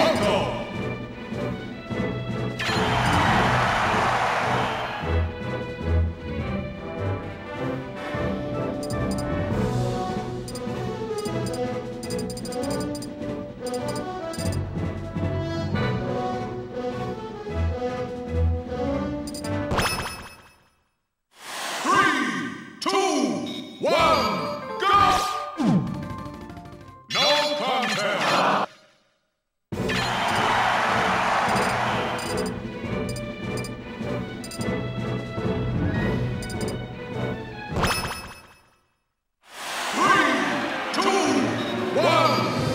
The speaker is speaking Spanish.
Otto. One.